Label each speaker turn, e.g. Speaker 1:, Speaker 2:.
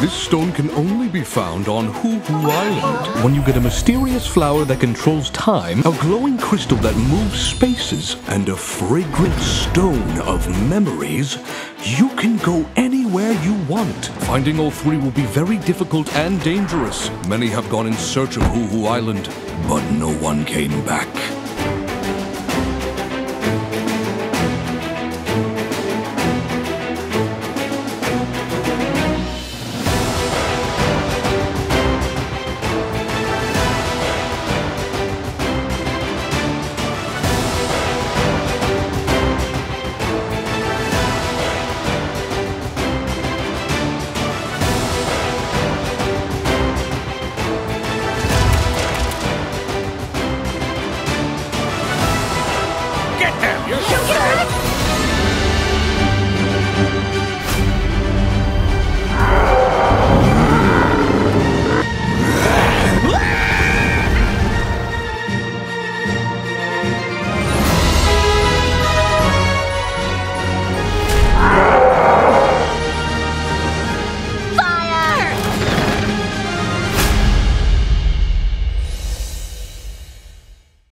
Speaker 1: This stone can only be found on Hoo Hoo Island. When you get a mysterious flower that controls time, a glowing crystal that moves spaces, and a fragrant stone of memories, you can go anywhere you want. Finding all three will be very difficult and dangerous. Many have gone in search of Hoo Hoo Island, but no one came back.